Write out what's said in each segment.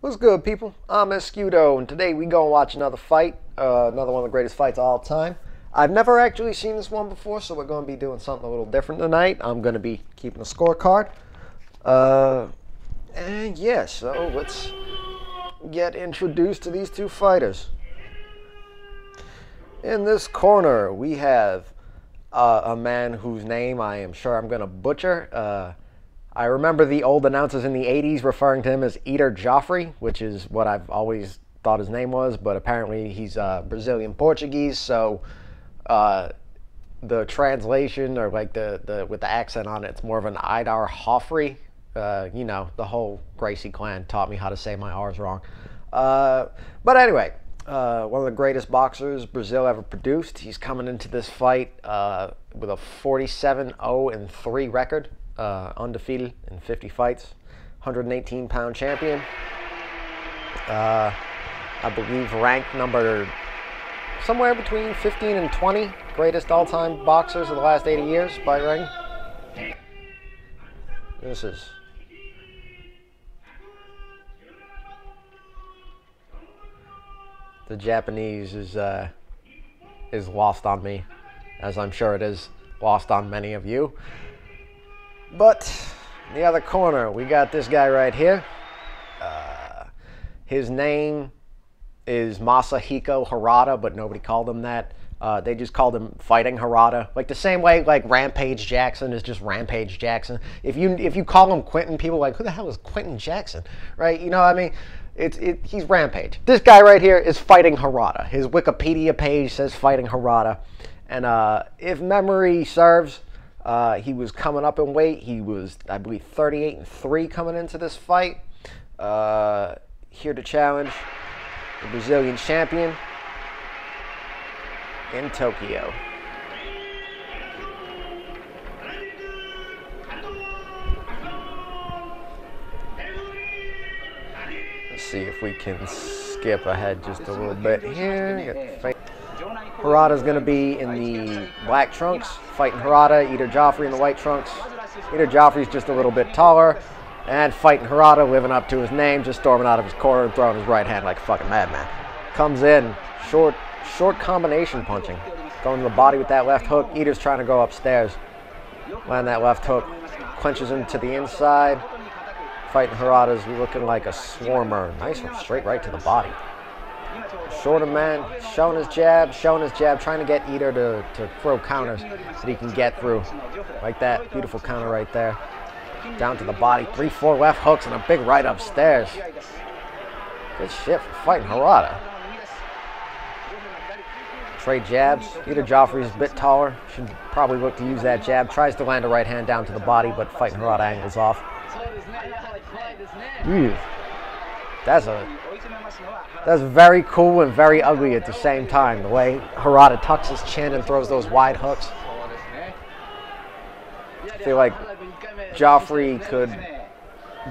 What's good, people? I'm Escudo, and today we go and watch another fight, uh, another one of the greatest fights of all time. I've never actually seen this one before, so we're going to be doing something a little different tonight. I'm going to be keeping a scorecard. Uh, and yeah, so let's get introduced to these two fighters. In this corner, we have uh, a man whose name I am sure I'm going to butcher. I remember the old announcers in the 80s referring to him as Eater Joffrey, which is what I've always thought his name was, but apparently he's uh, Brazilian Portuguese, so uh, the translation or like the, the with the accent on it, it's more of an Idar Hoffrey. Uh, you know, the whole Gracie clan taught me how to say my R's wrong. Uh, but anyway, uh, one of the greatest boxers Brazil ever produced. He's coming into this fight uh, with a 47 0 and 3 record uh, undefeated in 50 fights, 118 pound champion. Uh, I believe ranked number somewhere between 15 and 20 greatest all time boxers of the last 80 years by ring. This is. The Japanese is uh, is lost on me, as I'm sure it is lost on many of you. But the other corner, we got this guy right here. Uh, his name is Masahiko Harada, but nobody called him that. Uh, they just called him Fighting Harada, like the same way like Rampage Jackson is just Rampage Jackson. If you if you call him Quentin, people are like who the hell is Quentin Jackson, right? You know what I mean? It's it, he's Rampage. This guy right here is Fighting Harada. His Wikipedia page says Fighting Harada, and uh, if memory serves, uh, he was coming up in weight. He was, I believe, 38 and 3 coming into this fight. Uh, here to challenge the Brazilian champion in Tokyo. Let's see if we can skip ahead just a little bit here. Harada's going to be in the black trunks, fighting Harada, Eder Jofre in the white trunks. Eder Jofre's just a little bit taller, and fighting Harada, living up to his name, just storming out of his corner and throwing his right hand like a fucking madman. Comes in, short, short combination punching. Going to the body with that left hook. Eder's trying to go upstairs. Land that left hook. Clenches him to the inside. Fighting Harada's looking like a swarmer. Nice one, straight right to the body. Shorter man, showing his jab, showing his jab, trying to get Eder to, to throw counters that he can get through. Like that. Beautiful counter right there. Down to the body. Three, four left hooks and a big right upstairs. Good shit for fighting Harada. Trade jabs. Eder Jofre's a bit taller. Should probably look to use that jab. Tries to land a right hand down to the body, but fighting Harada angles off. Ew. That's a that's very cool and very ugly at the same time. The way Harada tucks his chin and throws those wide hooks. I feel like Jofre could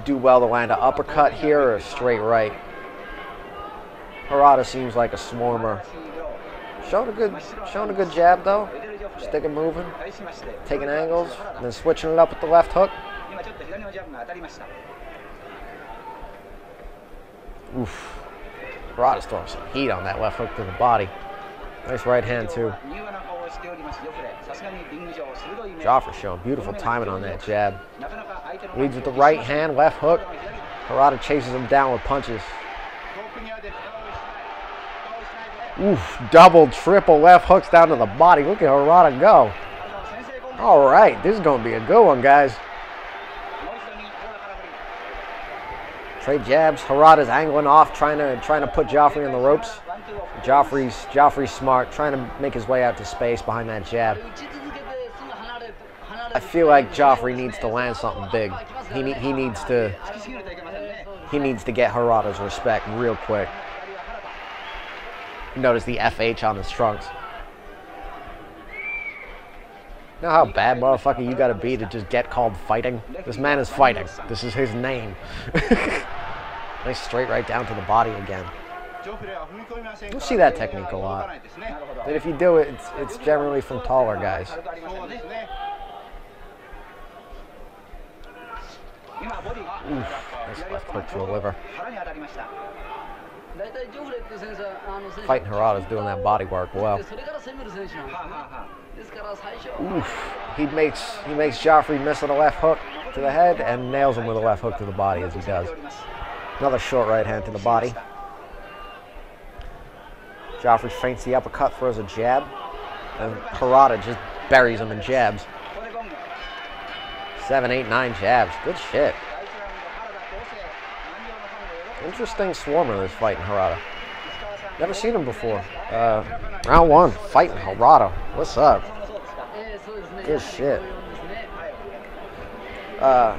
do well to land an uppercut here or a straight right. Harada seems like a swarmer. Showing a good, showing a good jab though. Sticking moving, taking angles, and then switching it up with the left hook. Oof. Harada's throwing some heat on that left hook to the body. Nice right hand too. Jofre showing beautiful timing on that jab. Leads with the right hand, left hook. Harada chases him down with punches. Oof, double, triple left hooks down to the body. Look at Harada go. All right, this is going to be a good one, guys. Trade jabs. Harada's angling off, trying to trying to put Jofre on the ropes. Jofre's Jofre's smart, trying to make his way out to space behind that jab. I feel like Jofre needs to land something big. He he needs to he needs to get Harada's respect real quick. Notice the FH on his trunks. You know how bad motherfucker you gotta be to just get called fighting? This man is fighting. This is his name. nice straight right down to the body again. You'll see that technique a lot. But if you do it, it's, it's generally from taller guys. Oof. Nice left hook to the liver. Fighting Harada's doing that body work well. Oof. He makes he makes Jofre missing a left hook to the head and nails him with a left hook to the body as he does. Another short right hand to the body. Jofre feints the uppercut, throws a jab, and Harada just buries him in jabs. Seven, eight, nine jabs. Good shit. Interesting Swarmer is fighting Harada. Never seen him before. Uh, round one, fighting Harada. What's up? Good shit. Uh,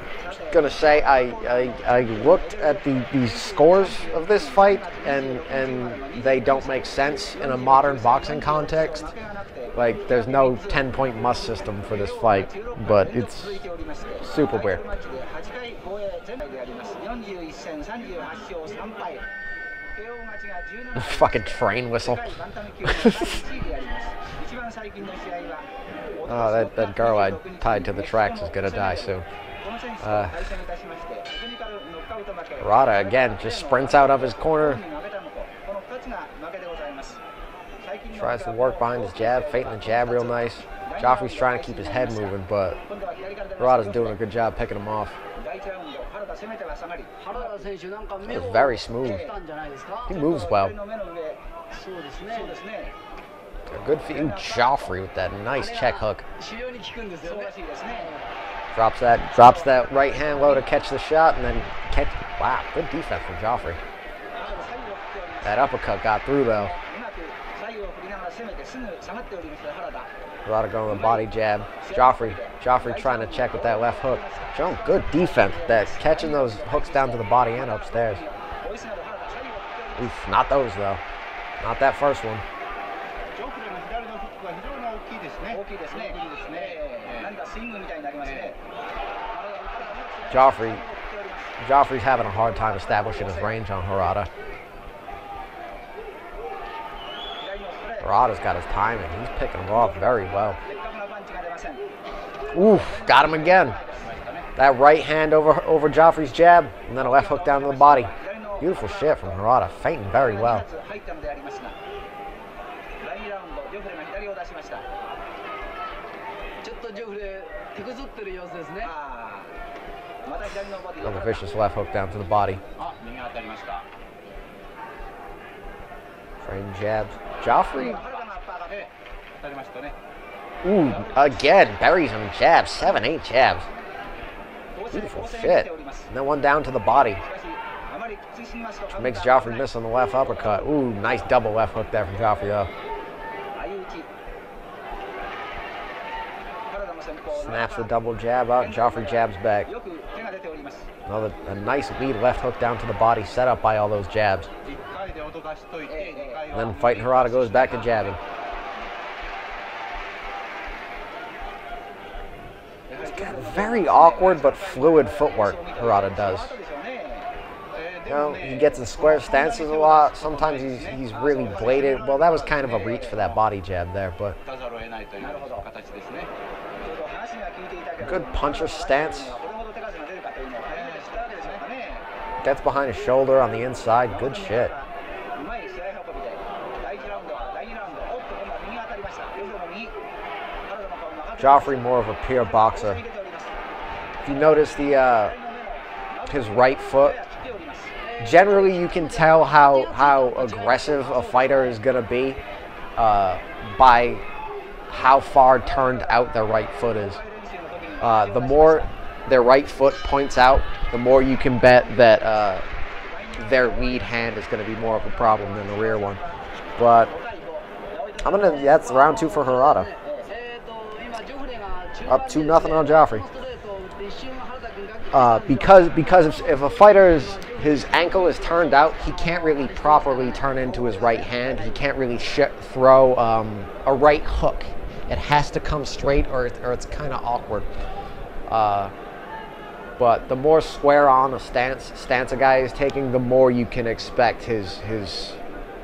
gonna say I, I, I looked at the, the scores of this fight and and they don't make sense in a modern boxing context. Like there's no ten point must system for this fight, but it's super weird. The fucking train whistle. oh, that, that i tied to the tracks is gonna die soon. Uh, Rada again just sprints out of his corner. Tries to work behind his jab, fainting the jab real nice. Jofre's trying to keep his head moving, but Rada's doing a good job picking him off. It's very smooth. He moves well. A good for you, Jofre, with that nice check hook. Drops that, drops that right hand low to catch the shot, and then catch. Wow, good defense from Jofre. That uppercut got through though. Harada going with body jab. Jofre, Jofre trying to check with that left hook. Showing good defense that, catching those hooks down to the body and upstairs. Oof, not those though. Not that first one. Jofre, Jofre's having a hard time establishing his range on Harada. Harada's got his timing. He's picking them off very well. Oof, got him again. That right hand over over Jofre's jab, and then a left hook down to the body. Beautiful shit from Harada, fainting very well. Another vicious left hook down to the body. Right jabs. Jofre? Ooh, again, buries him. Jabs. Seven, eight jabs. Beautiful shit. And then one down to the body. Which makes Jofre miss on the left uppercut. Ooh, nice double left hook there from Jofre, though. Snaps the double jab out. Jofre jabs back. Another a nice lead left hook down to the body set up by all those jabs. And then fighting Harada goes back to jabbing. Got very awkward but fluid footwork, Harada does. You know, he gets in square stances a lot. Sometimes he's, he's really bladed. Well, that was kind of a reach for that body jab there, but... Good puncher stance. Gets behind his shoulder on the inside. Good shit. Jofre more of a pure boxer. If you notice the uh, his right foot, generally you can tell how how aggressive a fighter is gonna be uh, by how far turned out their right foot is. Uh, the more their right foot points out, the more you can bet that uh, their lead hand is going to be more of a problem than the rear one. But I'm gonna. That's round two for Harada up two nothing on Jofre. Uh, because because if, if a fighter's his ankle is turned out, he can't really properly turn into his right hand. He can't really throw um, a right hook. It has to come straight, or or it's kind of awkward. Uh, but the more square on a stance stance a guy is taking, the more you can expect his his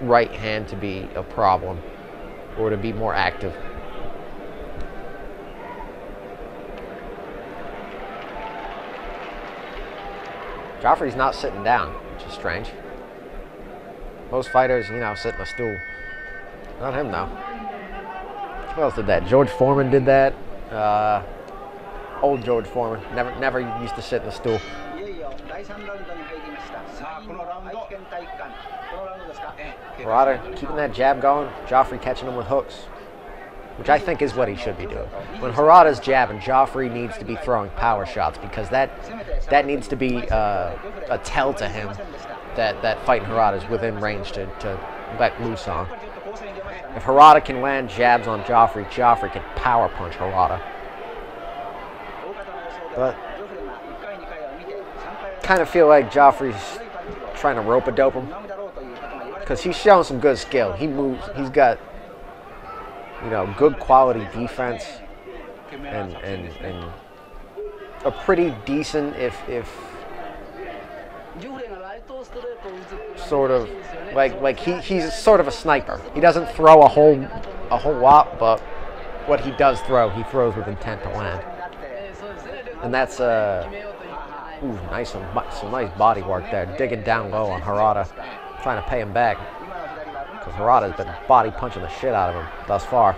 right hand to be a problem or to be more active. Jofre's not sitting down, which is strange. Most fighters, you know, sit in a stool. Not him, though. Who else did that? George Foreman did that. Uh, old George Foreman. Never, never used to sit in a stool. Harada keeping that jab going. Jofre catching him with hooks which I think is what he should be doing. When Harada's jabbing, Jofre needs to be throwing power shots because that that needs to be uh, a tell to him that that fighting is within range to, to let loose on. If Harada can land jabs on Jofre, Jofre can power punch Harada. But kind of feel like Jofre's trying to rope a dope him because he's showing some good skill. He moves. He's got you know, good quality defense and, and, and a pretty decent, if, if sort of like like he, he's sort of a sniper. He doesn't throw a whole a whole lot, but what he does throw, he throws with intent to land. And that's uh, ooh, nice some nice body work there, digging down low on Harada, trying to pay him back. Because Harada has been body punching the shit out of him thus far.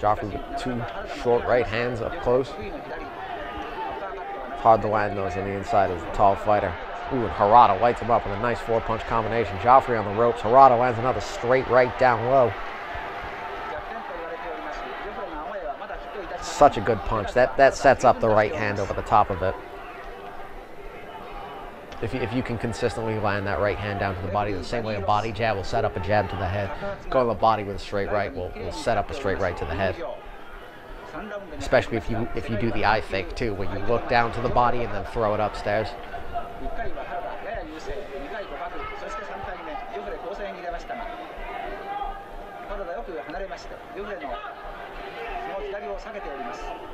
Jofre with two short right hands up close. It's hard to land those on the inside of a tall fighter. Ooh, and Harada lights him up with a nice four-punch combination. Jofre on the ropes. Harada lands another straight right down low. Such a good punch. That, that sets up the right hand over the top of it if you, if you can consistently land that right hand down to the body, the same way a body jab will set up a jab to the head, going the body with a straight right will, will set up a straight right to the head. Especially if you if you do the eye fake too, where you look down to the body and then throw it upstairs.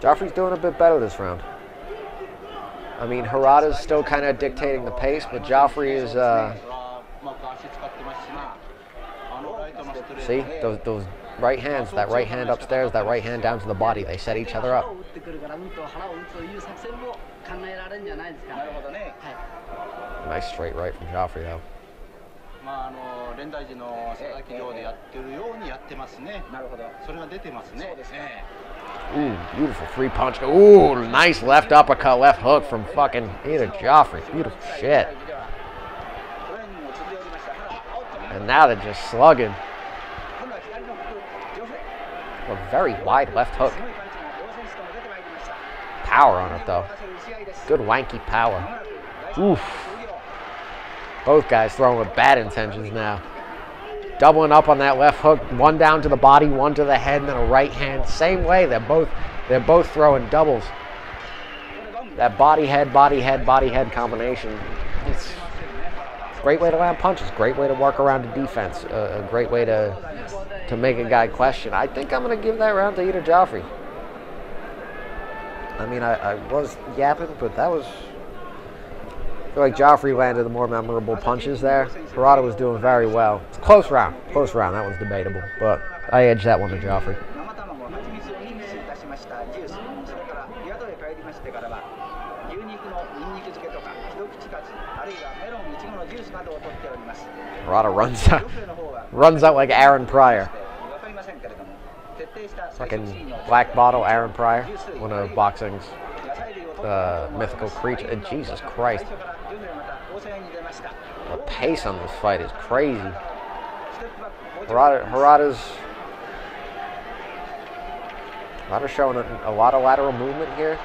Jofre's doing a bit better this round. I mean, Harada's still kind of dictating the pace, but Jofre is. Uh, see those those right hands, that right hand upstairs, that right hand down to the body. They set each other up. Nice straight right from Jofre though. Ooh, beautiful free punch. Ooh, nice left uppercut, left hook from fucking Eder Jofre. Beautiful shit. And now they're just slugging. A very wide left hook. Power on it, though. Good wanky power. Oof. Both guys throwing with bad intentions now. Doubling up on that left hook, one down to the body, one to the head, and then a right hand. Same way. They're both they're both throwing doubles. That body head, body head, body head combination. It's great way to land punches. Great way to work around a defense. A, a great way to to make a guy question. I think I'm gonna give that round to Eder Jofre. I mean, I, I was yapping, but that was feel like Jofre landed the more memorable punches there. Harada was doing very well. Close round. Close round. That one's debatable. But I edged that one to Jofre. Harada runs out, runs out like Aaron Pryor. Fucking black bottle Aaron Pryor, one of boxing's uh, mythical creatures. Jesus Christ, the pace on this fight is crazy. Harada's Harada's showing a, a lot of lateral movement here,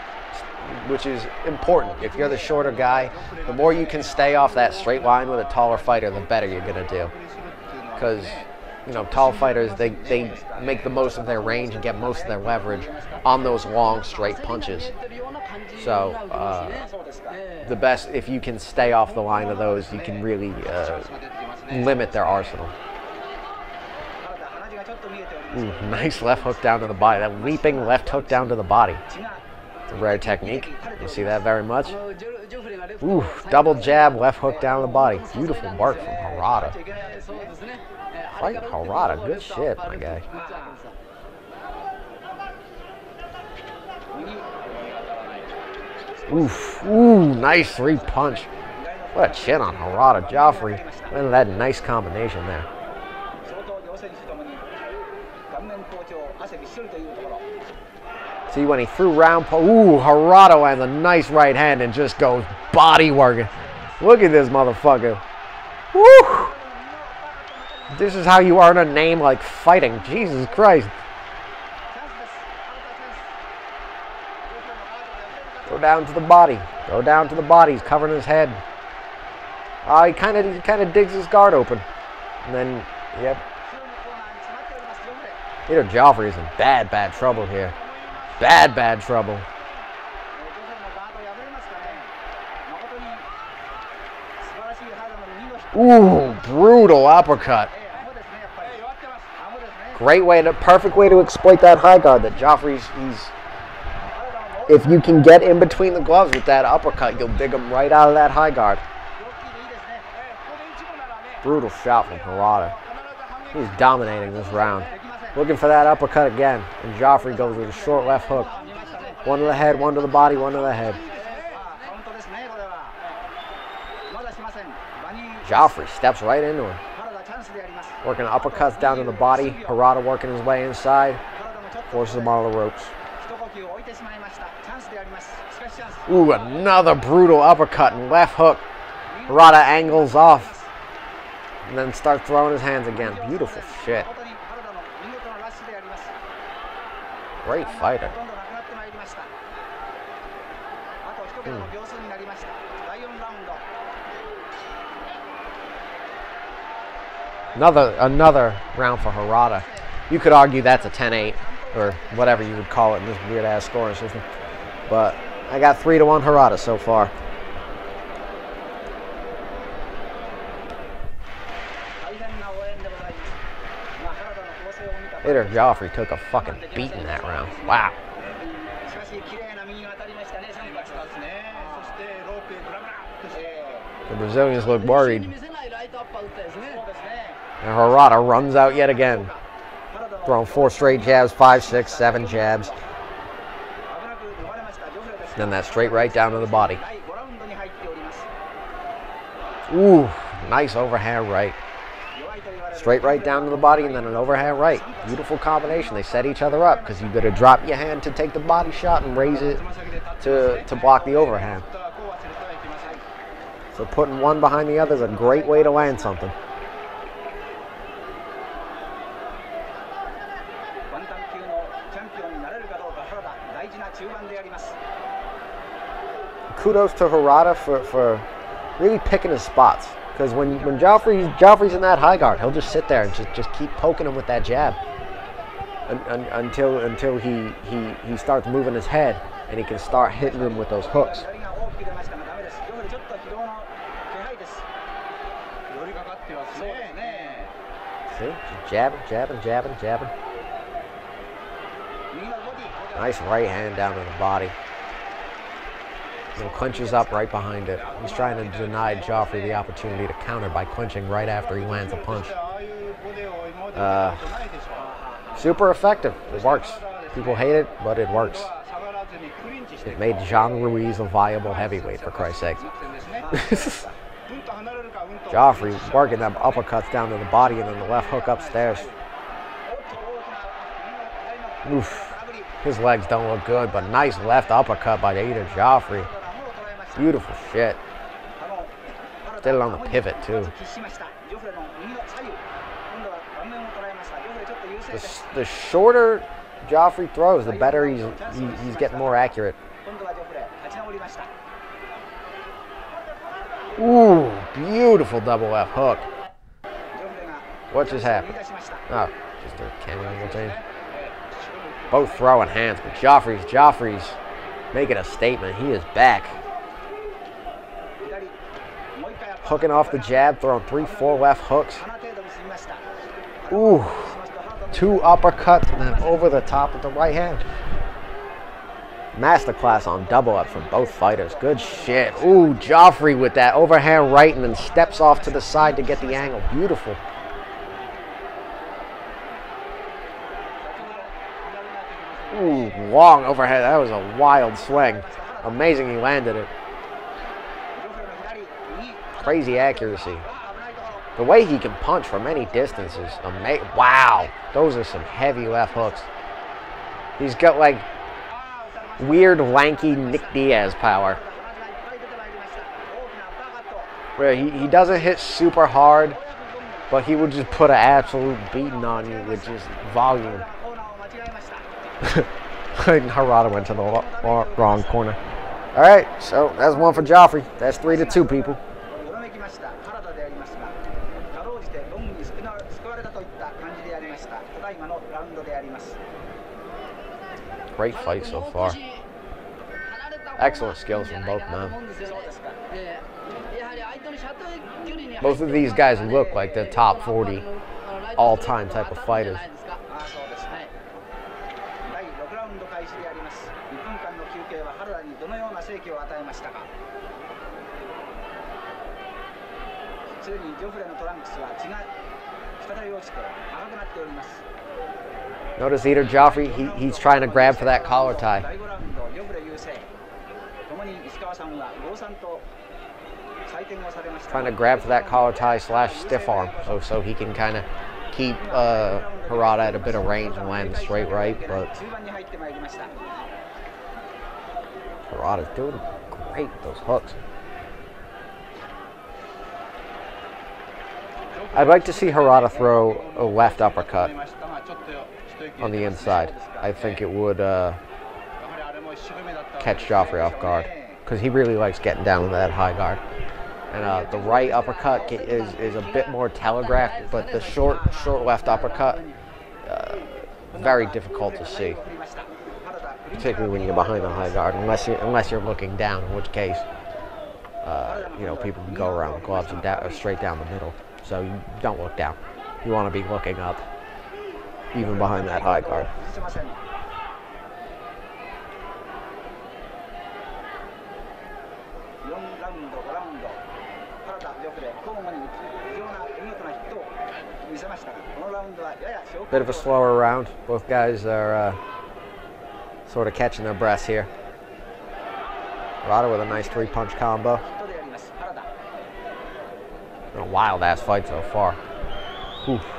which is important. If you're the shorter guy, the more you can stay off that straight line with a taller fighter, the better you're gonna do. Because you know, tall fighters, they, they make the most of their range and get most of their leverage on those long, straight punches. So uh, the best, if you can stay off the line of those, you can really uh, limit their arsenal. Ooh, nice left hook down to the body. That leaping left hook down to the body. It's a rare technique. You see that very much. Ooh, double jab, left hook down to the body. Beautiful work from Harada. Fight Harada. Good shit, my guy. Oof. Ooh, nice three punch. What a chin on Harada Jofre. Look at that nice combination there. See when he threw round ooh, Harada has a nice right hand and just goes body working. Look at this motherfucker. Woo! This is how you earn a name like fighting. Jesus Christ. Down to the body. Go down to the body. He's covering his head. Uh, he kind of he kind of digs his guard open, and then yep. You know Jofre's in bad bad trouble here. Bad bad trouble. Ooh, brutal uppercut. Great way to perfect way to exploit that high guard that Jofre's he's if you can get in between the gloves with that uppercut, you'll dig them right out of that high guard. Brutal shot from Harada. He's dominating this round. Looking for that uppercut again. And Jofre goes with a short left hook. One to the head, one to the body, one to the head. Jofre steps right into him. Working uppercuts down to the body. Harada working his way inside. Forces him out of the ropes. Ooh, another brutal uppercut and left hook. Rada angles off. And then starts throwing his hands again. Beautiful shit. Great fighter. Hmm. Another another round for Harada. You could argue that's a 10-8 or whatever you would call it in this weird ass scoring system. But I got three to one Harada so far. Eder Jofre took a fucking beating that round. Wow. The Brazilians look worried. And Harada runs out yet again. Throwing four straight jabs, five, six, seven jabs. Then that straight right down to the body. Ooh, nice overhand right. Straight right down to the body and then an overhand right. Beautiful combination. They set each other up because you better drop your hand to take the body shot and raise it to, to block the overhand. So putting one behind the other is a great way to land something. kudos to Harada for, for really picking his spots. Because when when Jofre Jofre's in that high guard, he'll just sit there and just, just keep poking him with that jab un, un, until until he, he he starts moving his head and he can start hitting him with those hooks. See, jabbing, jabbing, jabbing, jabbing. Nice right hand down to the body and clinches up right behind it. He's trying to deny Jofre the opportunity to counter by clinching right after he lands a punch. Uh, super effective. It works. People hate it, but it works. It made John Ruiz a viable heavyweight, for Christ's sake. Jofre working them uppercuts down to the body and then the left hook upstairs. Oof. His legs don't look good, but nice left uppercut by Eder Jofre. Beautiful shit. Did it on the pivot, too. The, the shorter Jofre throws, the better he's, he, he's getting more accurate. Ooh, beautiful double F hook. What just happened? Oh, just a camera angle change. Both throwing hands, but Jofre's, Jofre's making a statement. He is back. hooking off the jab, throwing three, four left hooks. Ooh, two uppercuts and then over the top with the right hand. Masterclass on double up from both fighters. Good shit. Ooh, Jofre with that overhand right and then steps off to the side to get the angle. Beautiful. Ooh, long overhead. That was a wild swing. Amazing he landed it crazy accuracy. The way he can punch from any distance is amazing. Wow, those are some heavy left hooks. He's got like weird, lanky Nick Diaz power. Where he, he doesn't hit super hard, but he would just put an absolute beating on you with just volume. Harada went to the wrong corner. All right, so that's one for Jofre. That's three to two, people. Great fight so far. Excellent skills from both men. Both of these guys look like the top 40 all-time type of fighters. Notice Eder Jofre, he, he's trying to grab for that collar tie. Trying to grab for that collar tie slash stiff arm so, so he can kind of keep uh, Harada at a bit of range and land straight right. But Harada's doing great, those hooks. I'd like to see Harada throw a left uppercut on the inside. I think it would uh, catch Jofre off guard because he really likes getting down with that high guard. And uh, the right uppercut is, is a bit more telegraphed, but the short short left uppercut uh, very difficult to see, particularly when you're behind the high guard, unless you unless you're looking down, in which case. Uh, you know, people can go around with gloves and da- straight down the middle. So you don't look down. You want to be looking up even behind that high guard. Bit of a slower round. Both guys are uh, sort of catching their breaths here. Rada with a nice three-punch combo. Been a wild-ass fight so far. Oof.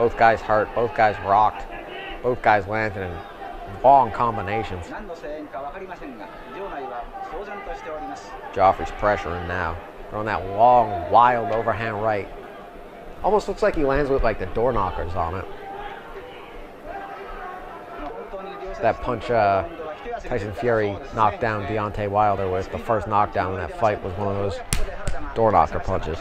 Both guys hurt. Both guys rocked. Both guys landed in long combinations. Jofre's pressuring now. Throwing that long, wild overhand right. Almost looks like he lands with like the door knockers on it. That punch uh, Tyson Fury knocked down Deontay Wilder with the first knockdown in that fight was one of those door knocker punches.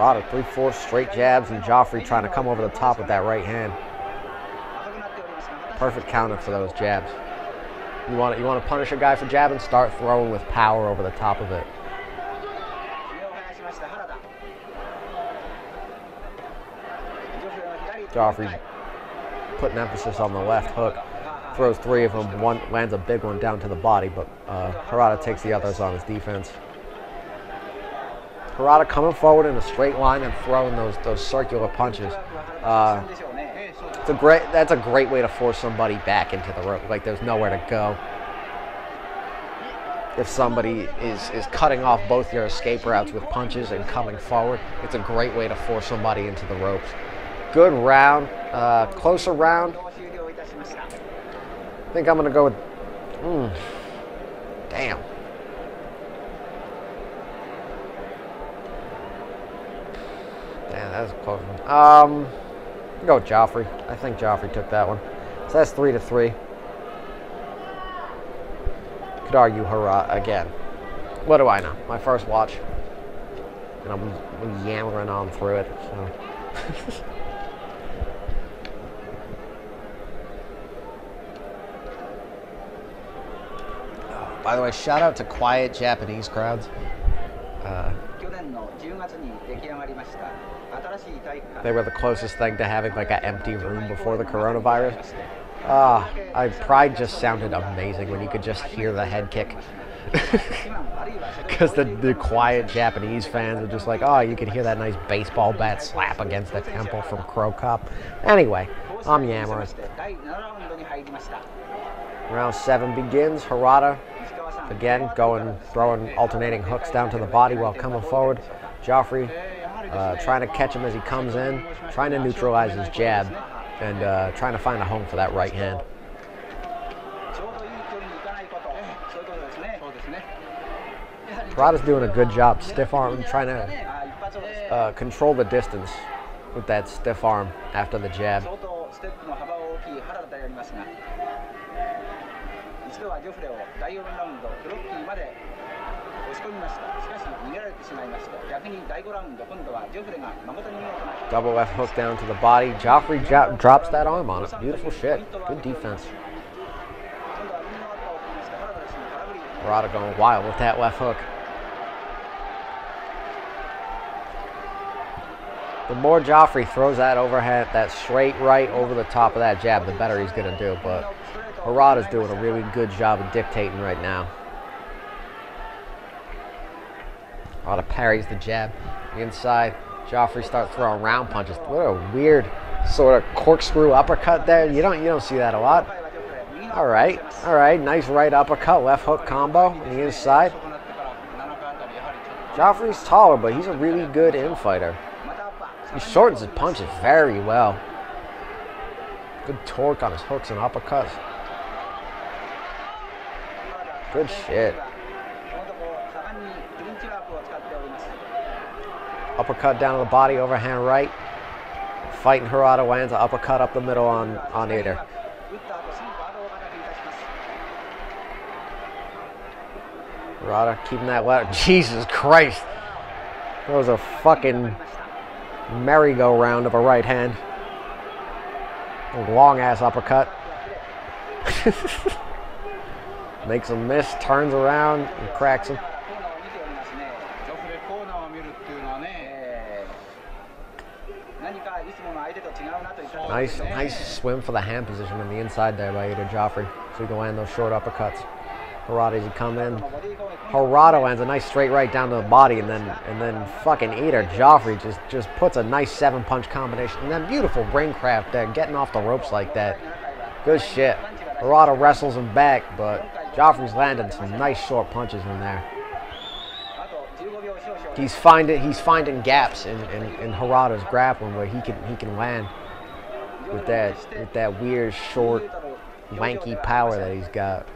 lot of three-four straight jabs, and Jofre trying to come over the top with that right hand. Perfect counter for those jabs. You want to, you want to punish a guy for jabbing? Start throwing with power over the top of it. Jofre putting emphasis on the left hook. Throws three of them. One lands a big one down to the body, but uh, Harada takes the others on his defense. Harada coming forward in a straight line and throwing those those circular punches. Uh, it's a great. That's a great way to force somebody back into the rope. Like there's nowhere to go. If somebody is is cutting off both your escape routes with punches and coming forward, it's a great way to force somebody into the ropes. Good round, uh, closer round. I think I'm gonna go with. Mm, damn. That was a close one. Um, go Jofre. I think Jofre took that one. So that's three to three. Could argue Harada again. What do I know? My first watch, and I'm, yammering on through it. So. By the way, shout out to quiet Japanese crowds. Uh, they were the closest thing to having like an empty room before the coronavirus. Ah, uh, I, Pride just sounded amazing when you could just hear the head kick. Because the, the quiet Japanese fans were just like, oh, you could hear that nice baseball bat slap against the temple from Cro Cop. Anyway, I'm yammering. Round seven begins. Harada again going, throwing alternating hooks down to the body while coming forward. Jofre uh, trying to catch him as he comes in, trying to neutralize his jab, and uh, trying to find a home for that right hand. Harada's doing a good job stiff arm, trying to uh, control the distance with that stiff arm after the jab. Double left hook down to the body. Jofre jo drops that arm on it. Beautiful shit. Good defense. Harada going wild with that left hook. The more Jofre throws that overhead, that straight right over the top of that jab, the better he's going to do. But Harada's doing a really good job of dictating right now. lot of parries, the jab inside. Jofre starts throwing round punches. What a weird sort of corkscrew uppercut there. You don't you don't see that a lot. All right, all right, nice right uppercut, left hook combo on the inside. Jofre's taller, but he's a really good infighter. He shortens his punches very well. Good torque on his hooks and uppercuts. Good shit. Uppercut down to the body, overhand right. Fighting Harada lands an uppercut up the middle on, on Eder. Harada keeping that left. Jesus Christ. That was a fucking merry-go-round of a right hand. Long-ass uppercut. Makes him miss, turns around, and cracks him. Nice, nice swim for the hand position on the inside there by Eder Jofre. So he can land those short uppercuts. Harada's come in. Harada lands a nice straight right down to the body, and then and then fucking Eder Jofre just just puts a nice seven punch combination. And that beautiful brain craft there, getting off the ropes like that. Good shit. Harada wrestles him back, but Jofre's landing some nice short punches in there. He's finding he's finding gaps in, in, in Harada's grappling where he can he can land with that with that weird short wanky power that he's got.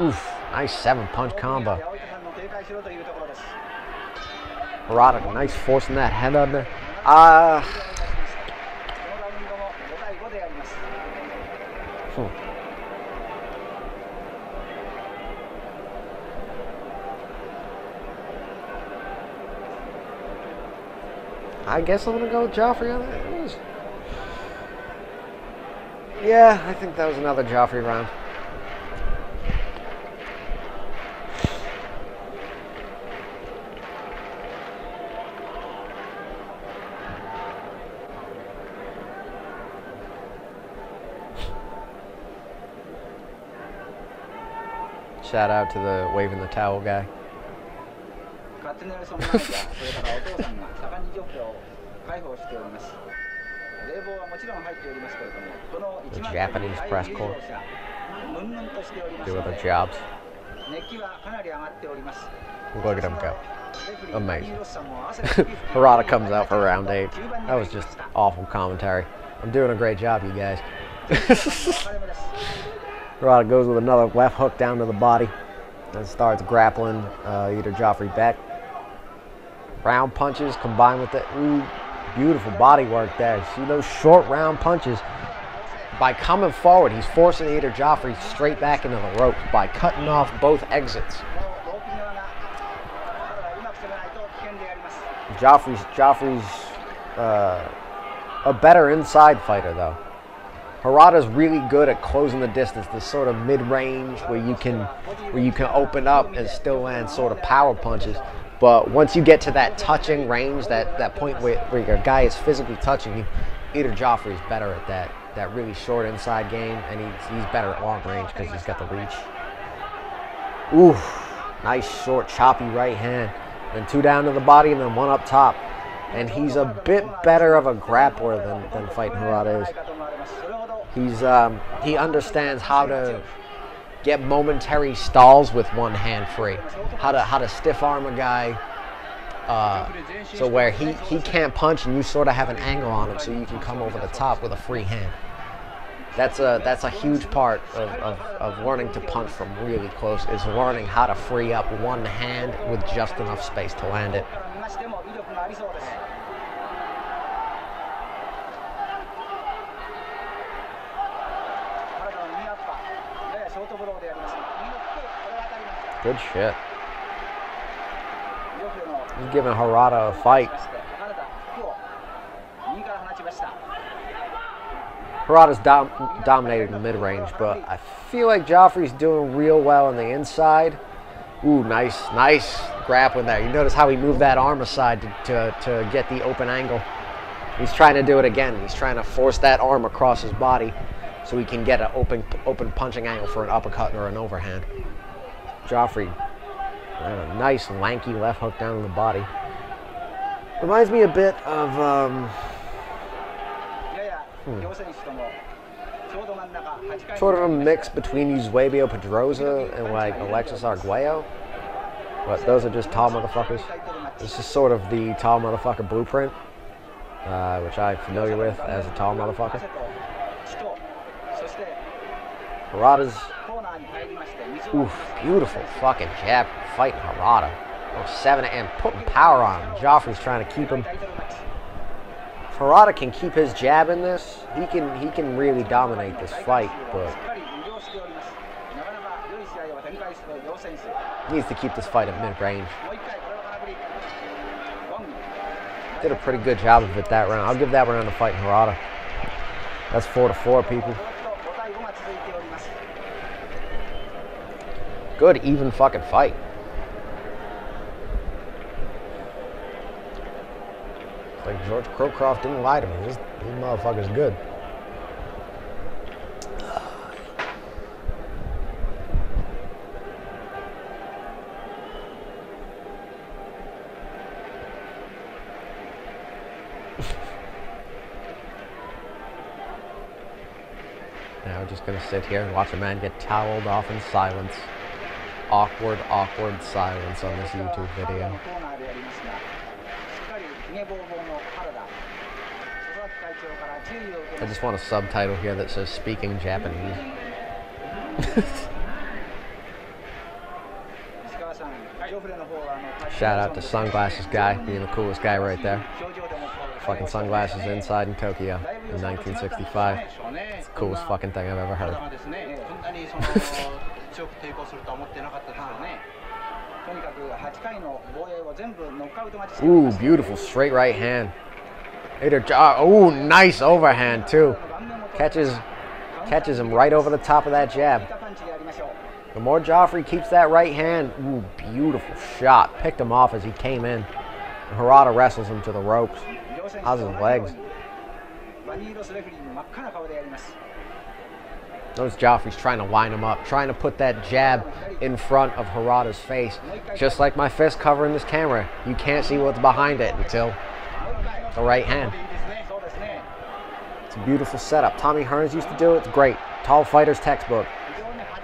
Oof, nice seven punch combo. Roddick, nice forcing that head on there. Ah. Hmm. I guess I'm gonna go with Jofre on that. Yeah, I think that was another Jofre round. Shout out to the waving the towel guy. The Japanese press corps Doing other jobs. Look at them go. Amazing. Harada comes out for round 8. That was just awful commentary. I'm doing a great job, you guys. Harada goes with another left hook down to the body and starts grappling uh, Eder Jofre Beck. Round punches combined with the... Ooh, Beautiful body work there. See those short round punches. By coming forward, he's forcing Eder Jofre straight back into the ropes by cutting off both exits. Jofre's Jofre's uh, a better inside fighter though. Harada's really good at closing the distance, this sort of mid-range where you can where you can open up and still land sort of power punches. But once you get to that touching range, that, that point where, where your guy is physically touching you, Eder Jofre is better at that that really short inside game, and he's, he's better at long range because he's got the reach. Ooh, nice short choppy right hand. Then two down to the body and then one up top. And he's a bit better of a grappler than, than fighting Harada is. He's, um, he understands how to get momentary stalls with one hand free. How to how to stiff arm a guy. Uh, so where he, he can't punch and you sort of have an angle on him so you can come over the top with a free hand. That's a that's a huge part of, of, of learning to punch from really close is learning how to free up one hand with just enough space to land it. Good shit. He's giving Harada a fight. Harada's dom dominated the mid-range, but I feel like Jofre's doing real well on the inside. Ooh, nice, nice grappling there. You notice how he moved that arm aside to, to, to get the open angle. He's trying to do it again. He's trying to force that arm across his body so he can get an open, open punching angle for an uppercut or an overhand. Jofre. a nice lanky left hook down in the body. Reminds me a bit of. Um, hmm. Sort of a mix between Eusebio Pedroza and like Alexis Arguello. But those are just tall motherfuckers. This is sort of the tall motherfucker blueprint, uh, which I'm familiar with as a tall motherfucker. Harada's Oof, beautiful fucking jab fighting Harada. Oh, seven and putting power on him. Jofre's trying to keep him. If Harada can keep his jab in this, he can he can really dominate this fight, but needs to keep this fight at mid-range. Did a pretty good job of it that round. I'll give that round to fighting Harada. That's four to four, people. Good, even fucking fight. Like George Crowcroft didn't lie to me. This, this motherfucker's good. Now we're just gonna sit here and watch a man get toweled off in silence awkward, awkward silence on this YouTube video. I just want a subtitle here that says speaking Japanese. Shout out to Sunglasses Guy, being the coolest guy right there. Fucking sunglasses inside in Tokyo in 1965. It's the coolest fucking thing I've ever heard. 強く抵抗するとは思ってなかったでしょうね。とにかく8回の防衛を全部ノックアウト勝ちして Ooh, beautiful straight right hand. Later, uh, oh, ooh, nice overhand too. Catches, catches him right over the top of that jab. The more Jofre keeps that right hand, ooh, beautiful shot. Picked him off as he came in. And Harada wrestles him to the ropes. How's his legs? Those Jofre's trying to line him up, trying to put that jab in front of Harada's face. Just like my fist covering this camera, you can't see what's behind it until the right hand. It's a beautiful setup. Tommy Hearns used to do it. It's great. Tall fighter's textbook.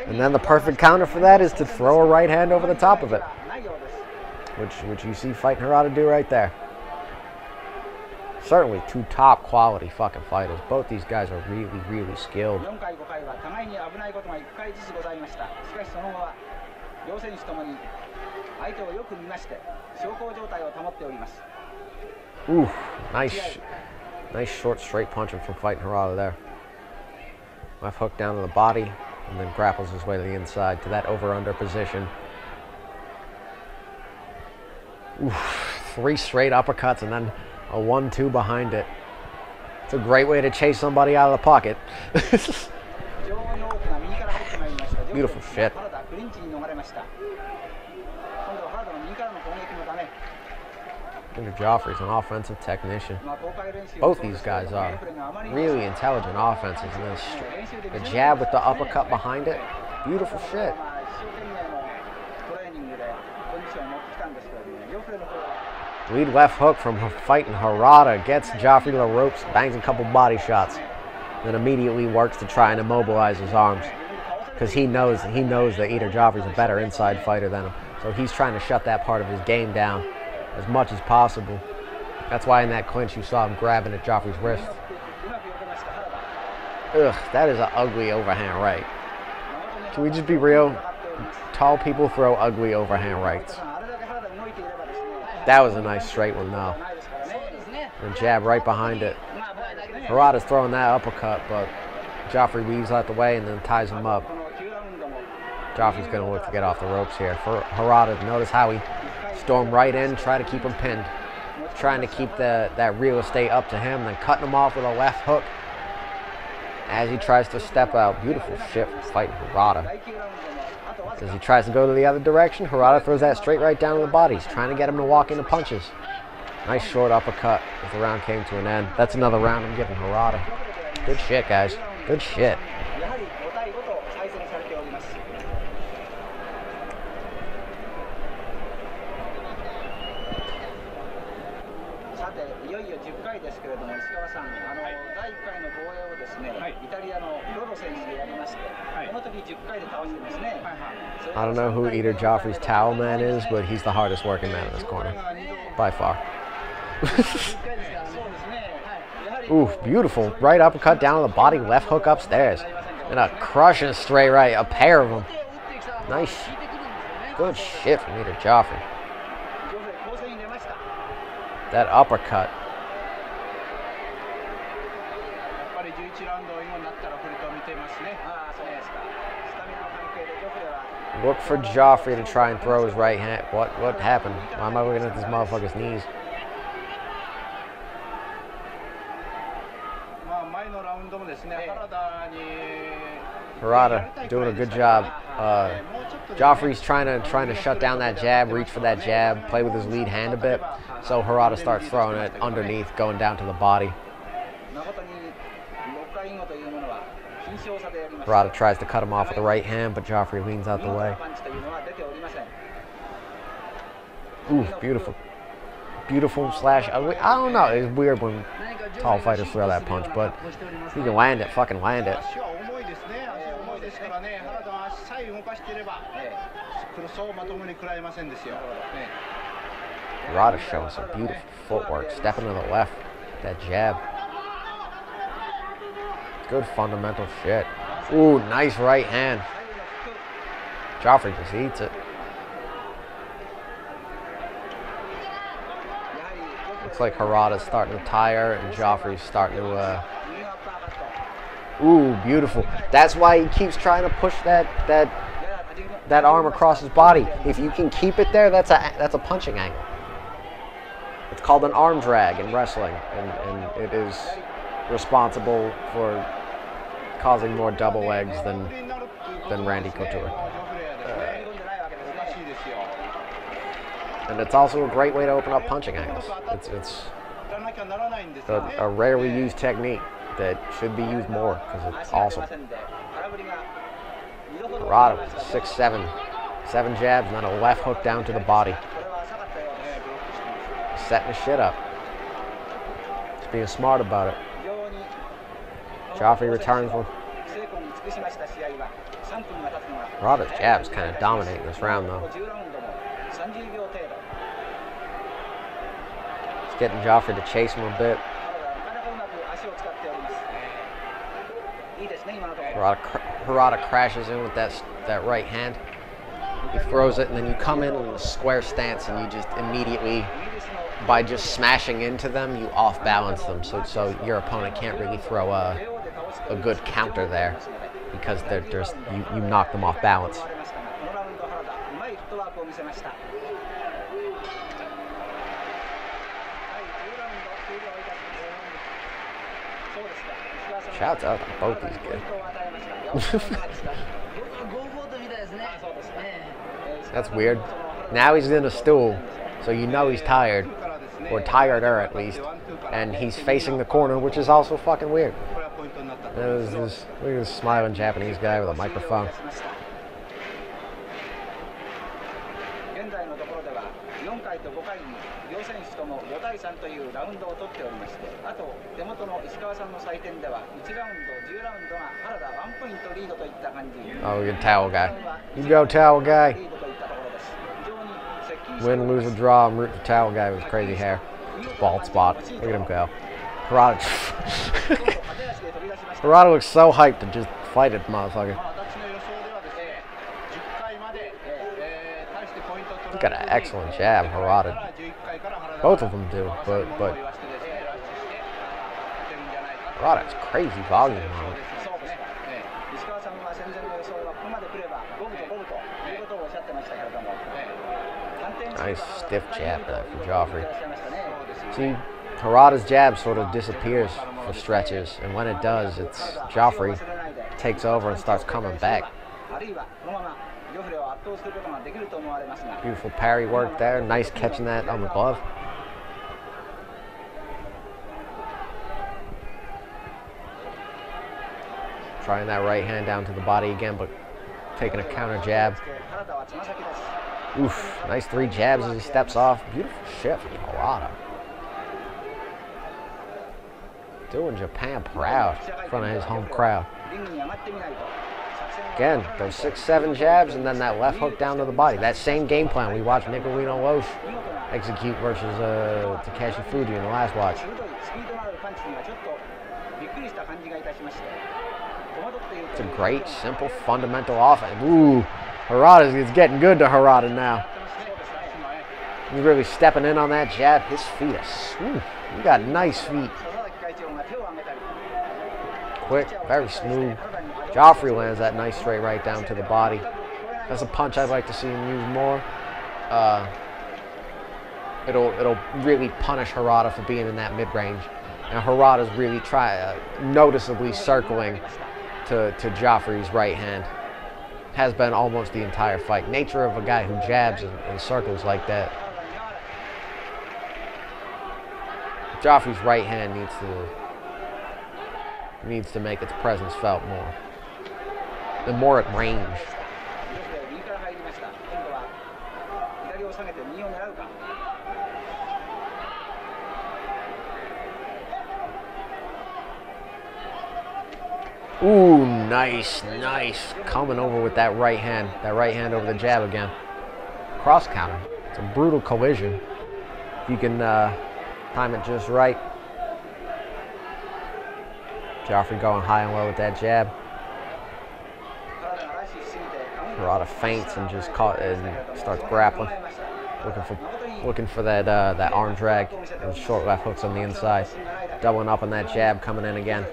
And then the perfect counter for that is to throw a right hand over the top of it, which, which you see fighting Harada do right there certainly two top quality fucking fighters. Both these guys are really, really skilled. Ooh, nice, nice short straight punching from fighting Harada there. Left hook down to the body, and then grapples his way to the inside to that over-under position. Ooh, three straight uppercuts, and then a 1-2 behind it. It's a great way to chase somebody out of the pocket. Beautiful shit. Andrew Jofre's an offensive technician. Both these guys are really intelligent offenses. And the jab with the uppercut behind it, beautiful shit. Lead left hook from fighting Harada. Gets Jofre to the ropes, bangs a couple body shots. Then immediately works to try and immobilize his arms. Because he knows he knows that Eder Jofre's a better inside fighter than him. So he's trying to shut that part of his game down as much as possible. That's why in that clinch you saw him grabbing at Jofre's wrist. Ugh, that is an ugly overhand right. Can we just be real? Tall people throw ugly overhand rights. That was a nice straight one, though. And jab right behind it. Harada's throwing that uppercut, but Jofre weaves out the way and then ties him up. Jofre's going to look to get off the ropes here. For Harada, notice how he stormed right in, try to keep him pinned. Trying to keep the, that real estate up to him, then cutting him off with a left hook as he tries to step out. Beautiful shift fight Harada. As he tries to go to the other direction. Harada throws that straight right down to the body. He's trying to get him to walk into punches. Nice short uppercut as the round came to an end. That's another round I'm giving Harada. Good shit, guys. Good shit. I don't know who Eder Jofre's towel man is, but he's the hardest working man in this corner. By far. Ooh, beautiful. Right uppercut down on the body, left hook upstairs. And a crushing straight right, a pair of them. Nice. Good shit from Eder Jofre. That uppercut Look for Jofre to try and throw his right hand. What what happened? Why am I looking at this motherfucker's knees? Harada doing a good job. Uh, Jofre's trying to trying to shut down that jab, reach for that jab, play with his lead hand a bit. So Harada starts throwing it underneath, going down to the body. Harada tries to cut him off with the right hand, but Jofre leans out the way. Ooh, beautiful. Beautiful slash ugly. I don't know. It's weird when tall fighters throw that punch, but he can land it, fucking land it. Harada showing some beautiful footwork, stepping to the left, that jab. Good fundamental shit. Ooh, nice right hand. Jofre just eats it. Looks like Harada's starting to tire and Jofre's starting to... Uh... Ooh, beautiful. That's why he keeps trying to push that that that arm across his body. If you can keep it there, that's a that's a punching angle. It's called an arm drag in wrestling, and, and it is responsible for causing more double legs than than Randy Couture. Uh, and it's also a great way to open up punching angles. It's it's a, a rarely used technique that should be used more because it's awesome. Harada with a six seven, seven jabs and then a left hook down to the body. Setting the shit up. Just being smart about it. Jofre returns one. Robert jab's kind of dominating this round, though. It's getting Jofre to chase him a bit. Harada, cr Harada crashes in with that, that right hand. He throws it, and then you come in in a square stance, and you just immediately by just smashing into them, you off balance them, so so your opponent can't really throw a a good counter there because they're just you, you knock them off balance. Shouts out to both these guys. That's weird. Now he's in a stool, so you know he's tired, or tireder at least, and he's facing the corner, which is also fucking weird. There's this, look at this smiling Japanese guy with a microphone. Oh, oh good towel guy. You go, towel guy. Win, lose, or draw, I'm root for towel guy with crazy hair. Bald spot. Look at him go. Karate. Harada looks so hyped to just fight it, motherfucker. He's got an excellent jab, Harada. Both of them do, but but Harada's crazy volume Nice stiff jab there from Jofre. See, Harada's jab sort of disappears for stretches. And when it does, it's Jofre takes over and starts coming back. Beautiful parry work there. Nice catching that on the glove. Trying that right hand down to the body again, but taking a counter jab. Oof, nice three jabs as he steps off. Beautiful shift. Harada. Doing Japan proud in front of his home crowd. Again, those six, seven jabs, and then that left hook down to the body. That same game plan we watched Nicolino Locche execute versus uh, Takashi Fuji in the last watch. It's a great, simple, fundamental offense. Ooh, Harada is getting good to Harada now. He's really stepping in on that jab. His feet are smooth. He got nice feet. Quick, very smooth. Jofre lands that nice straight right down to the body. That's a punch I'd like to see him use more. Uh, it'll it'll really punish Harada for being in that mid range, and Harada's really try uh, noticeably circling to to Jofre's right hand. Has been almost the entire fight. Nature of a guy who jabs and, and circles like that. Jofre's right hand needs to needs to make its presence felt more. The more at range. Ooh, nice, nice. Coming over with that right hand. That right hand over the jab again. Cross counter. It's a brutal collision. If you can uh, time it just right, Jofre going high and low with that jab. Harada faints and just caught and starts grappling, looking for looking for that uh, that arm drag and short left hooks on the inside, doubling up on that jab coming in again.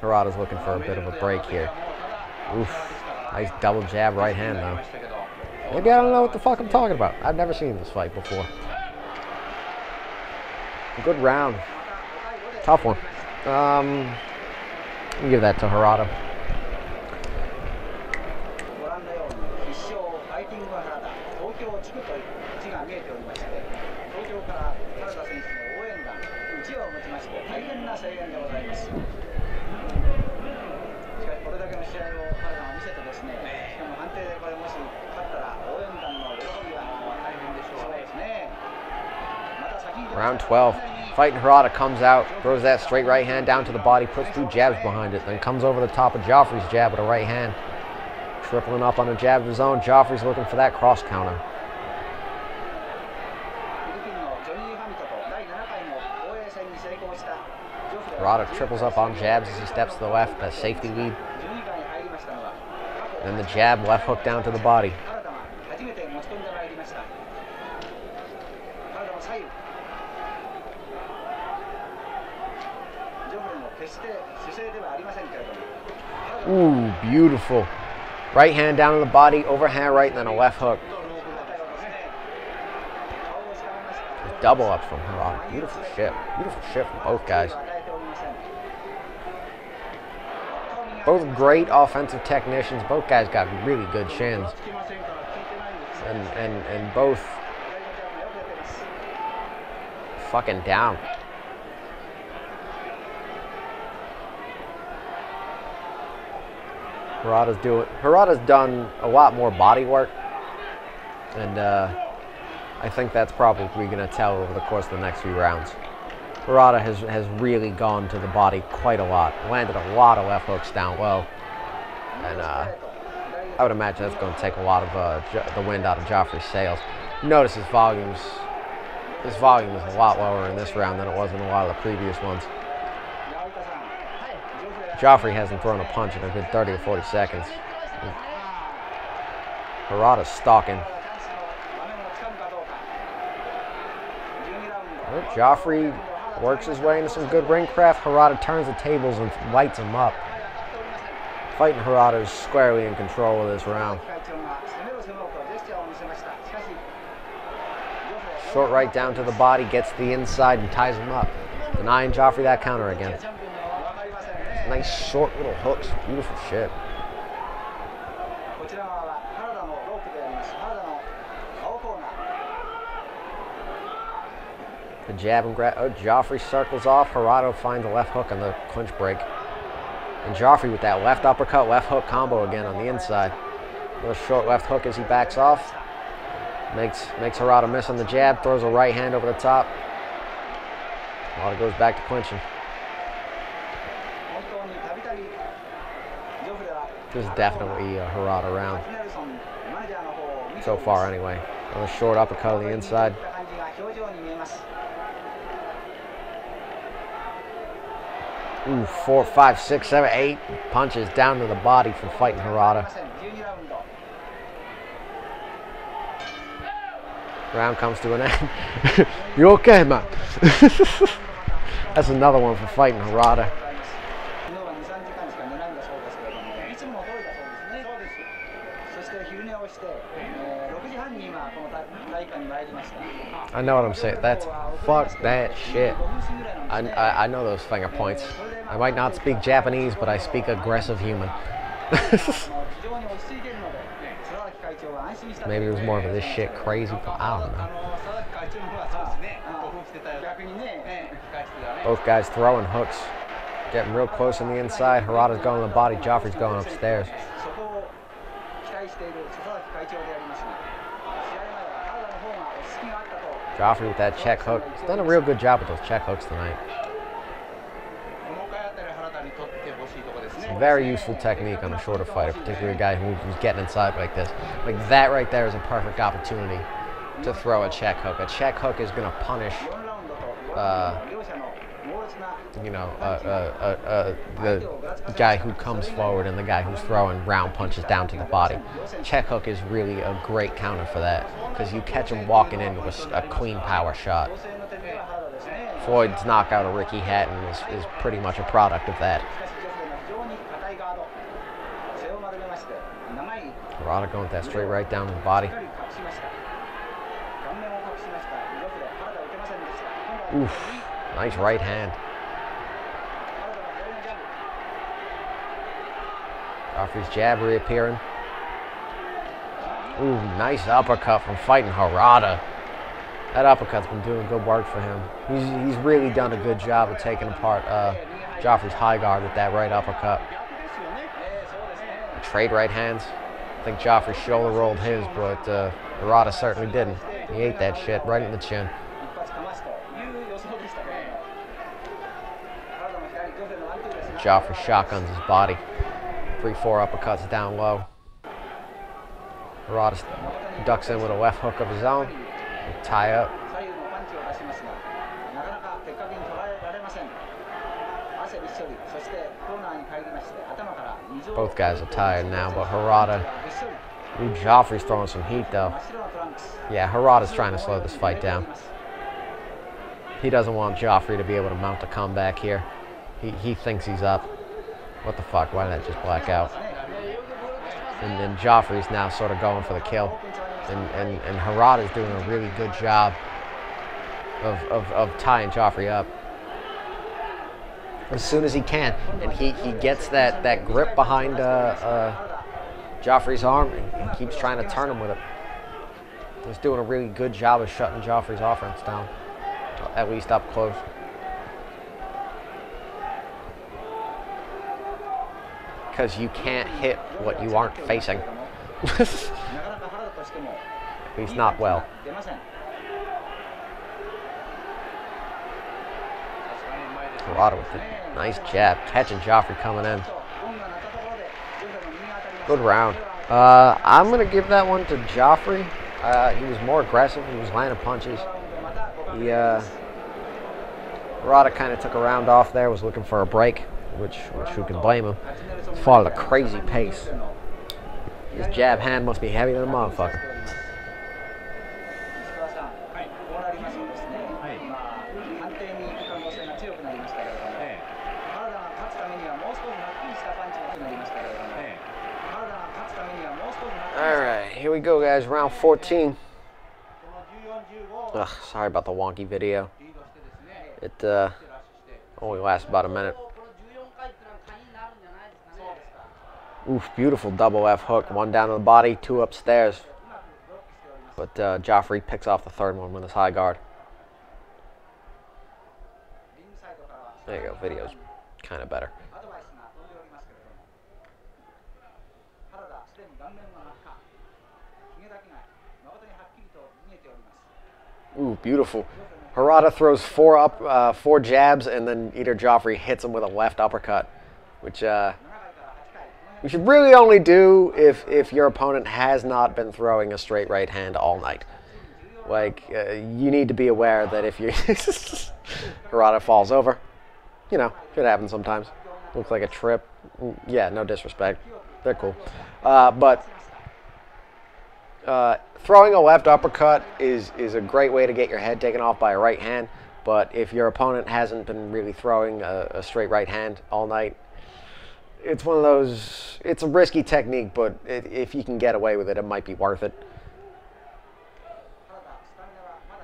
Harada's looking for a bit of a break here. Oof, nice double jab right hand though. Maybe I don't know what the fuck I'm talking about. I've never seen this fight before. Good round. Tough one. Um, give that to Harada. Round 12. Fighting Harada comes out, throws that straight right hand down to the body, puts two jabs behind it, then comes over the top of Jofre's jab with a right hand. Tripling up on a jab of his own. Jofre's looking for that cross counter. Harada triples up on jabs as he steps to the left, that safety lead. Then the jab, left hook down to the body. Ooh, beautiful. Right hand down on the body, overhand right, and then a left hook. A double up from Harada. Oh, beautiful shift. Beautiful shift from both guys. Both great offensive technicians. Both guys got really good shins. And, and, and both fucking down. Harada's doing. Harada's done a lot more body work, and uh, I think that's probably going to tell over the course of the next few rounds. Harada has, has really gone to the body quite a lot. Landed a lot of left hooks down low. And uh, I would imagine that's going to take a lot of uh, the wind out of Jofre's sails. Notice his volumes. His volume is a lot lower in this round than it was in a lot of the previous ones. Jofre hasn't thrown a punch in a good 30 or 40 seconds. Harada's stalking. Jofre works his way into some good ring craft. Harada turns the tables and lights him up. Fighting Harada is squarely in control of this round. Short right down to the body, gets the inside and ties him up. Denying Jofre that counter again. Nice short little hooks. Beautiful shit. The jab and grab. Oh, Jofre circles off. Harada finds the left hook on the clinch break. And Jofre with that left uppercut, left hook combo again on the inside. Little short left hook as he backs off. Makes makes Harada miss on the jab. Throws a right hand over the top. Harada goes back to clinching. There's definitely a Harada around. So far, anyway. On the short uppercut on the inside. Ooh, four, five, six, seven, eight punches down to the body from fighting Harada. Round comes to an end. you okay, man? That's another one for fighting Harada. I know what I'm saying. That's fuck that shit. I, I, I know those finger points. I might not speak Japanese, but I speak aggressive human. Maybe it was more of this shit crazy. I don't know. Both guys throwing hooks. Getting real close on the inside. Harada's going to the body. Jofre's going upstairs. Jofre with that check hook. He's done a real good job with those check hooks tonight. It's a very useful technique on a shorter fighter, particularly a guy who's getting inside like this. Like that right there is a perfect opportunity to throw a check hook. A check hook is going to punish uh, you know, uh uh, uh, uh, the guy who comes forward and the guy who's throwing round punches down to the body. Check hook is really a great counter for that because you catch him walking in with a clean power shot. Floyd's knockout of Ricky Hatton is, is pretty much a product of that. Harada going with that straight right down to the body. Oof. Nice right hand. Jofre's jab reappearing. Ooh, nice uppercut from fighting Harada. That uppercut's been doing good work for him. He's, he's really done a good job of taking apart uh, Jofre's high guard with that right uppercut. Trade right hands. I think Jofre shoulder rolled his, but uh, Harada certainly didn't. He ate that shit right in the chin. Jofre shotguns his body. 3-4 uppercuts down low. Rodas ducks in with a left hook of his own. Tie up. Both guys are tired now, but Harada. Ooh, Jofre's throwing some heat, though. Yeah, Harada's trying to slow this fight down. He doesn't want Jofre to be able to mount a comeback here. He, he thinks he's up. What the fuck? Why didn't that just black out? And then Jofre's now sort of going for the kill. And, and, and Harada's doing a really good job of, of, of tying Jofre up. As soon as he can. And he, he gets that, that grip behind uh, uh, Jofre's arm and, and keeps trying to turn him with it. He's doing a really good job of shutting Jofre's offense down, at least up close. because you can't hit what you aren't facing. At least not well. Harada with a nice jab, catching Jofre coming in. Good round. Uh, I'm going to give that one to Jofre. Uh, he was more aggressive. He was landing punches. He, uh, kind of took a round off there, was looking for a break, which, which who can blame him fall at a crazy pace. This jab hand must be heavy than a motherfucker. Alright, here we go guys, round 14. Ugh, sorry about the wonky video. It uh, only lasts about a minute. Oof, beautiful double F hook. One down on the body, two upstairs. But uh, Jofre picks off the third one with his high guard. There you go, video's kind of better. Ooh, beautiful. Harada throws four up, uh, four jabs, and then Eder Jofre hits him with a left uppercut, which uh, which you really only do if, if your opponent has not been throwing a straight right hand all night. Like, uh, you need to be aware that if you... Harada falls over. You know, it happens sometimes. Looks like a trip. Yeah, no disrespect. They're cool. Uh, but uh, throwing a left uppercut is, is a great way to get your head taken off by a right hand. But if your opponent hasn't been really throwing a, a straight right hand all night, it's one of those. It's a risky technique, but it, if you can get away with it, it might be worth it.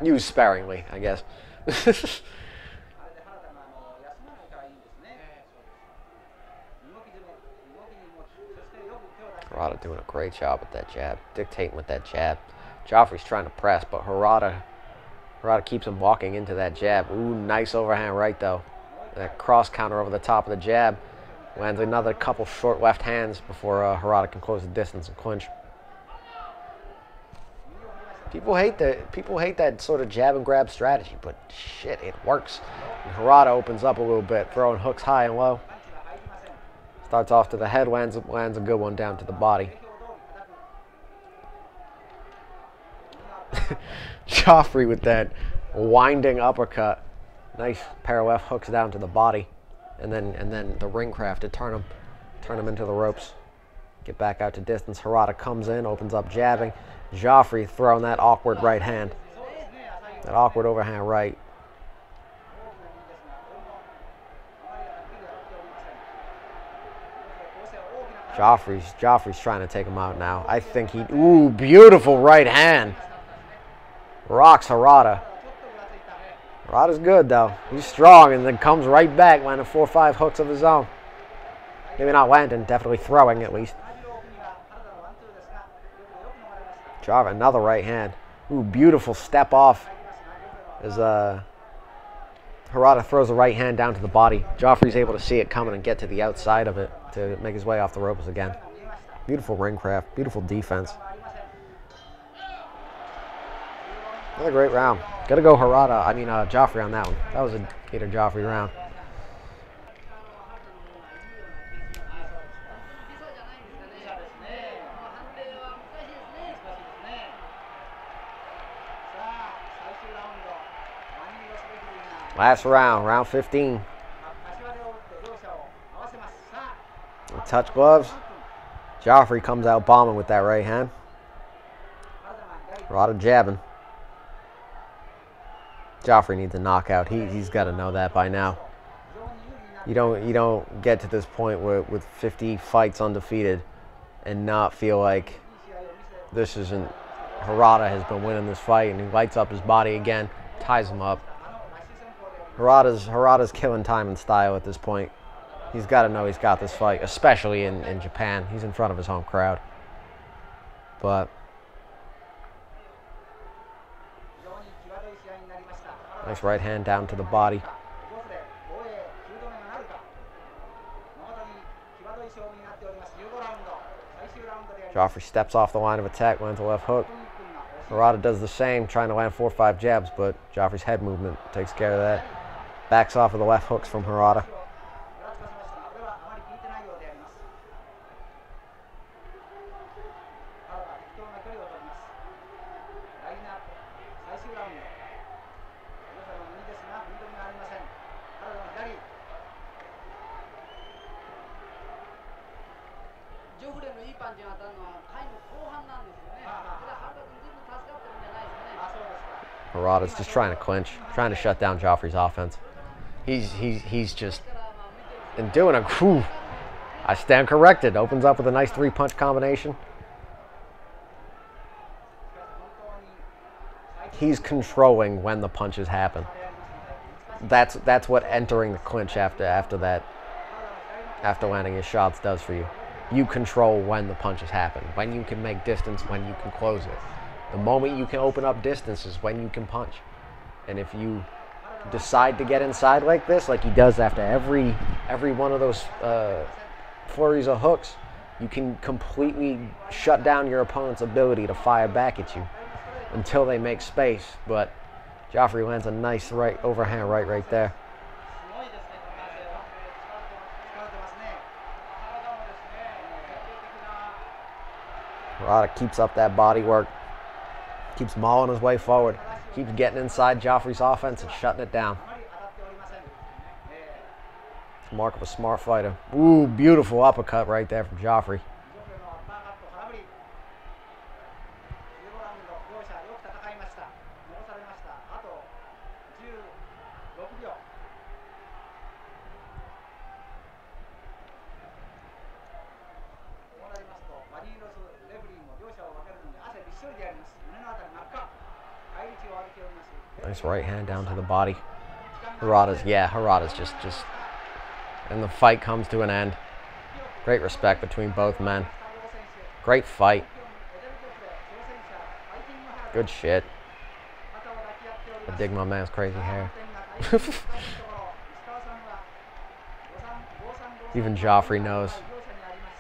Use sparingly, I guess. Harada doing a great job with that jab, dictating with that jab. Joffrey's trying to press, but Harada, Harada keeps him walking into that jab. Ooh, nice overhand right though. That cross counter over the top of the jab lands another couple short left hands before uh, Harada can close the distance and clinch. People hate that. People hate that sort of jab and grab strategy, but shit, it works. And Harada opens up a little bit, throwing hooks high and low. Starts off to the head, lands lands a good one down to the body. Jofre with that winding uppercut. Nice pair of left hooks down to the body, and then and then the ring craft to turn him, turn him into the ropes. Get back out to distance. Harada comes in, opens up jabbing. Jofre throwing that awkward right hand, that awkward overhand right. Jofre's Jofre's trying to take him out now. I think he. Ooh, beautiful right hand. Rocks Harada. Harada's good though. He's strong and then comes right back, landing four or five hooks of his own. Maybe not landing, definitely throwing at least. Java, another right hand. Ooh, beautiful step off. As uh, Harada throws a right hand down to the body. Jofre's able to see it coming and get to the outside of it to make his way off the ropes again. Beautiful ring craft, beautiful defense. Another great round. Gotta go Harada, I mean uh, Jofre on that one. That was a Eder Jofre round. Last round, round 15. Touch gloves. Jofre comes out bombing with that right hand. Rada jabbing. Jofre needs a knockout. He, he's got to know that by now. You don't, you don't get to this point where, with 50 fights undefeated and not feel like this isn't Harada has been winning this fight and he lights up his body again, ties him up. Harada's, Harada's killing time and style at this point. He's got to know he's got this fight, especially in, in Japan. He's in front of his home crowd. But Nice right hand down to the body. Jofre steps off the line of attack, lands a left hook. Harada does the same, trying to land four or five jabs, but Jofre's head movement takes care of that. Backs off of the left hooks from Harada. Harada's just trying to clinch, trying to shut down Jofre's offense. He's he's he's just and doing a whew, I stand corrected. Opens up with a nice three punch combination. He's controlling when the punches happen. That's that's what entering the clinch after after that after landing his shots does for you. You control when the punches happen, when you can make distance, when you can close it. The moment you can open up distance is when you can punch. And if you decide to get inside like this, like he does after every every one of those uh, flurries of hooks, you can completely shut down your opponent's ability to fire back at you until they make space. But Jofre lands a nice right overhand right right there. Rada keeps up that body work, keeps mauling his way forward, keeps getting inside Jofre's offense and shutting it down. Mark of a smart fighter. Ooh, beautiful uppercut right there from Jofre. Nice right hand down to the body. Harada's, yeah, Harada's just, just, and the fight comes to an end. Great respect between both men. Great fight. Good shit. I dig my man's crazy hair. Even Jofre knows.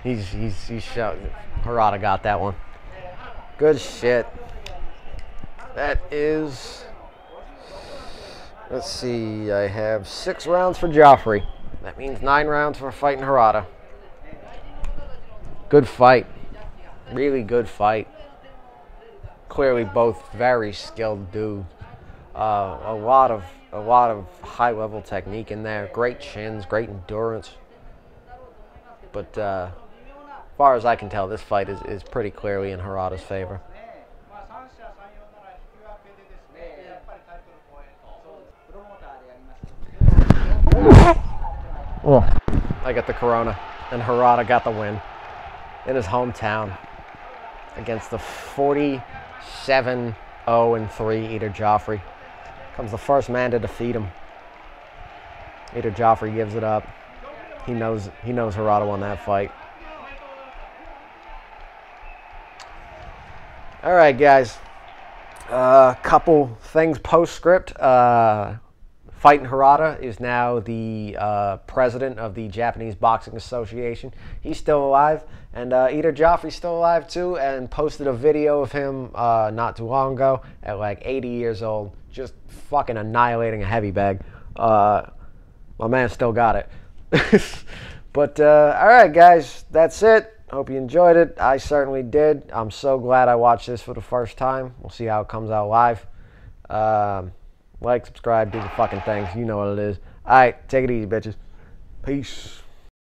He's, he's, he's shout. Harada got that one. Good shit. That is. Let's see. I have six rounds for Jofre. That means nine rounds for fighting Harada. Good fight. Really good fight. Clearly, both very skilled dudes. Uh, a lot of a lot of high level technique in there. Great chins, great endurance. But uh, as far as I can tell, this fight is, is pretty clearly in Harada's favor. ます。I got the corona, and Harada got the win in his hometown against the 47 0 and 3 Eder Jofre. Comes the first man to defeat him. Eder Jofre gives it up. He knows he knows Harada won that fight. All right, guys. A uh, couple things postscript. Uh, Fighting Harada is now the uh, president of the Japanese Boxing Association. He's still alive, and uh, Eder Jofre's still alive too, and posted a video of him uh, not too long ago at like 80 years old, just fucking annihilating a heavy bag. Uh, my man still got it. but uh, all right, guys, that's it. Hope you enjoyed it. I certainly did. I'm so glad I watched this for the first time. We'll see how it comes out live. Um, like, subscribe, do the fucking things. You know what it is. All right, take it easy, bitches. Peace.